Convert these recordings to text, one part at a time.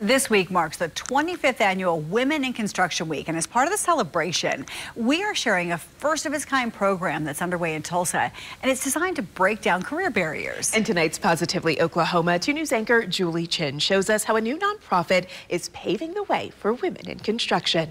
This week marks the 25th annual Women in Construction Week, and as part of the celebration, we are sharing a first of its kind program that's underway in Tulsa, and it's designed to break down career barriers. And tonight's Positively Oklahoma 2 News anchor Julie Chin shows us how a new nonprofit is paving the way for women in construction.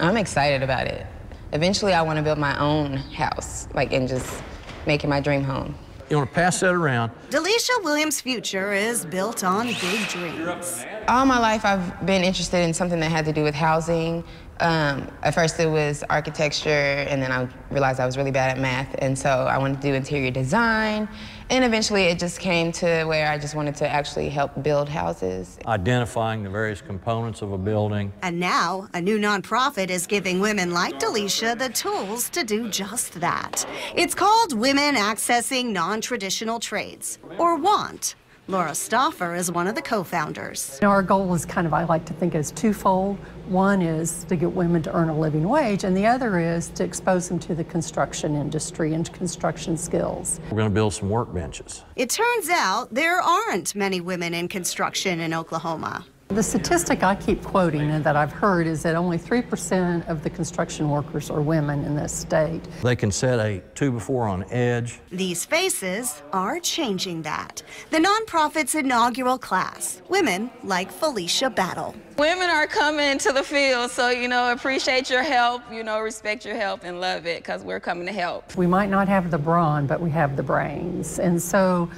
I'm excited about it. Eventually, I want to build my own house, like, and just make it my dream home. You want to pass that around. Delisha Williams' future is built on big dreams. All my life, I've been interested in something that had to do with housing. Um, at first, it was architecture, and then I realized I was really bad at math, and so I wanted to do interior design. And eventually, it just came to where I just wanted to actually help build houses. Identifying the various components of a building. And now, a new nonprofit is giving women like Delisha the tools to do just that. It's called Women Accessing Non-Traditional Trades, or WANT. Laura Stauffer is one of the co-founders. You know, our goal is kind of, I like to think, is twofold. One is to get women to earn a living wage, and the other is to expose them to the construction industry and construction skills. We're going to build some workbenches. It turns out there aren't many women in construction in Oklahoma. The statistic I keep quoting and that I've heard is that only 3% of the construction workers are women in this state. They can set a 2 before on edge. These faces are changing that. The nonprofit's inaugural class, women like Felicia Battle. Women are coming to the field, so, you know, appreciate your help, you know, respect your help and love it because we're coming to help. We might not have the brawn, but we have the brains. And so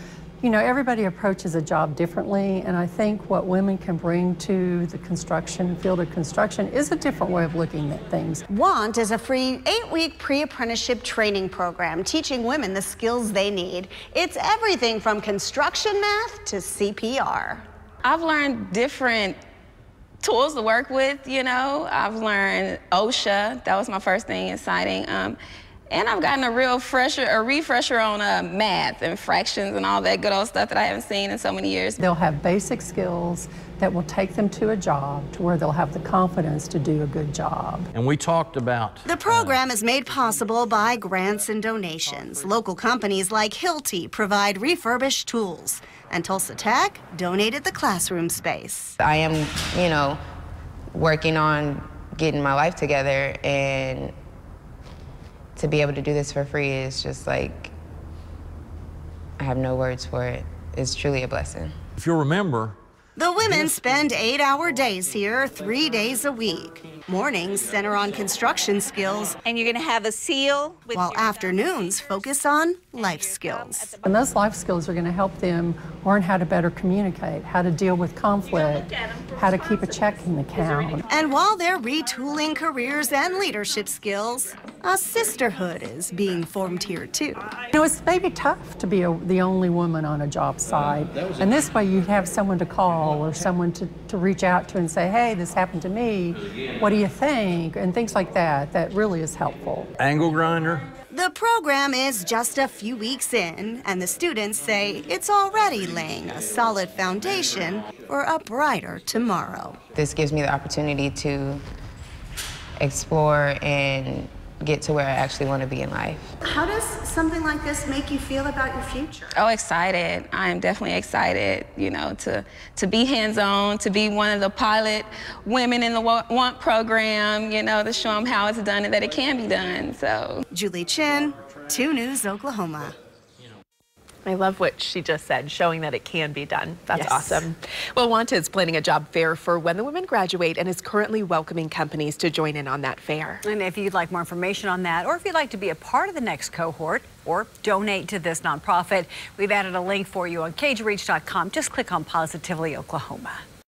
you know, everybody approaches a job differently, and I think what women can bring to the construction field of construction is a different way of looking at things. WANT is a free eight-week pre-apprenticeship training program teaching women the skills they need. It's everything from construction math to CPR. I've learned different tools to work with, you know. I've learned OSHA. That was my first thing in siding. Um, and I've gotten a real fresher, a refresher on uh, math and fractions and all that good old stuff that I haven't seen in so many years. They'll have basic skills that will take them to a job to where they'll have the confidence to do a good job. And we talked about... The program uh, is made possible by grants and donations. Local companies like Hilti provide refurbished tools. And Tulsa Tech donated the classroom space. I am, you know, working on getting my life together and to be able to do this for free is just like, I have no words for it. It's truly a blessing. If you'll remember, the women spend eight hour days here, three days a week. Mornings center on construction skills. And you're going to have a seal. while afternoons focus on life skills. And those life skills are going to help them learn how to better communicate, how to deal with conflict, how to keep a checking account. And while they're retooling careers and leadership skills, a sisterhood is being formed here too. You know, it's maybe tough to be a, the only woman on a job site. And this way you have someone to call or someone to, to reach out to and say, hey, this happened to me. What do you think? And things like that. That really is helpful. Angle grinder. The program is just a few weeks in, and the students say it's already laying a solid foundation for a brighter tomorrow. This gives me the opportunity to explore and get to where I actually want to be in life. How does something like this make you feel about your future? Oh, excited. I am definitely excited, you know, to, to be hands-on, to be one of the pilot women in the WANT program, you know, to show them how it's done and that it can be done, so. Julie Chin, 2 News, Oklahoma. I love what she just said, showing that it can be done. That's yes. awesome. Well, WANT is planning a job fair for when the women graduate and is currently welcoming companies to join in on that fair. And if you'd like more information on that, or if you'd like to be a part of the next cohort, or donate to this nonprofit, we've added a link for you on kjrh.com. Just click on Positively Oklahoma.